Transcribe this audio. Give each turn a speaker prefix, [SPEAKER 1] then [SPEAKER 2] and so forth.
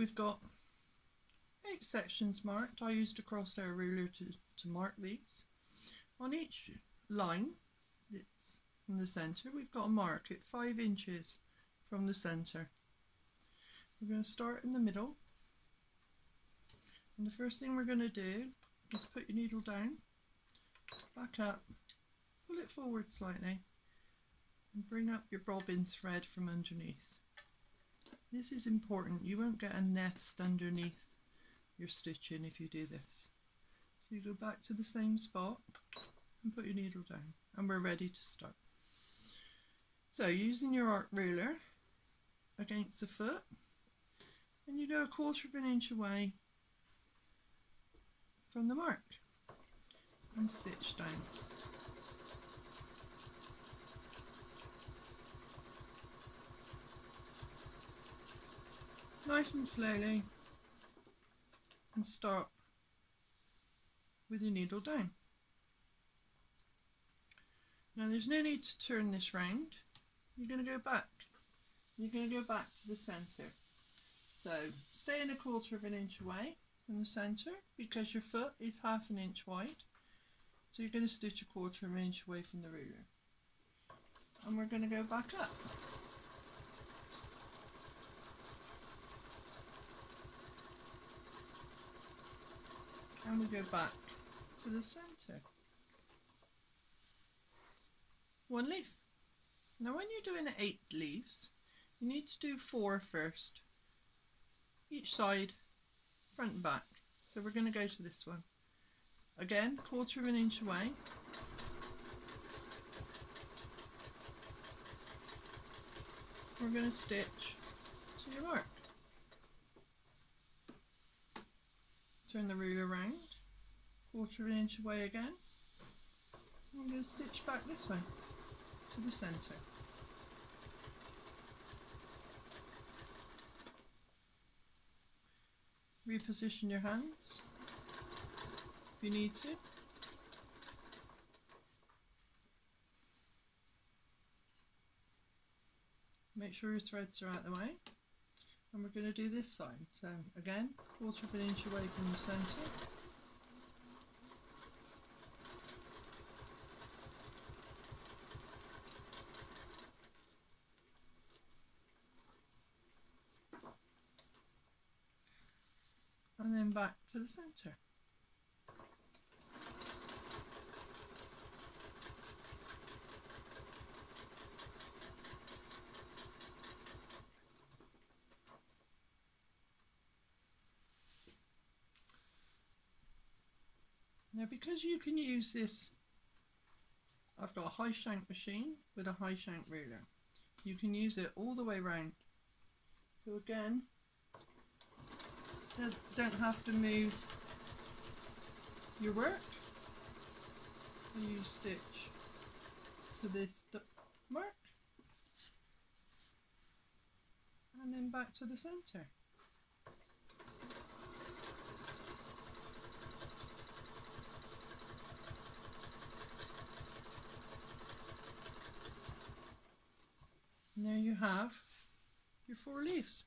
[SPEAKER 1] we've got eight sections marked. I used a crosshair ruler to, to mark these. On each line it's from the centre we've got a mark at five inches from the centre. We're going to start in the middle and the first thing we're going to do is put your needle down, back up, pull it forward slightly and bring up your bobbin thread from underneath. This is important, you won't get a nest underneath your stitching if you do this. So you go back to the same spot and put your needle down and we're ready to start. So using your arc ruler against the foot and you go a quarter of an inch away from the mark and stitch down. Nice and slowly and start with your needle down. Now there's no need to turn this round. You're going to go back. You're going to go back to the centre. So stay in a quarter of an inch away from the centre because your foot is half an inch wide. So you're going to stitch a quarter of an inch away from the ruler. And we're going to go back up. We go back to the centre. One leaf. Now when you're doing eight leaves, you need to do four first. Each side, front and back. So we're going to go to this one. Again, quarter of an inch away. We're going to stitch to your mark. Turn the ruler around, quarter of an inch away again. I'm going to stitch back this way to the centre. Reposition your hands if you need to. Make sure your threads are out of the way. And we're going to do this side. So again, quarter of an inch away from the centre. And then back to the centre. Now because you can use this, I've got a high shank machine with a high shank ruler. You can use it all the way round. So again, don't have to move your work. So you stitch to this mark and then back to the centre. And there you have your four leaves.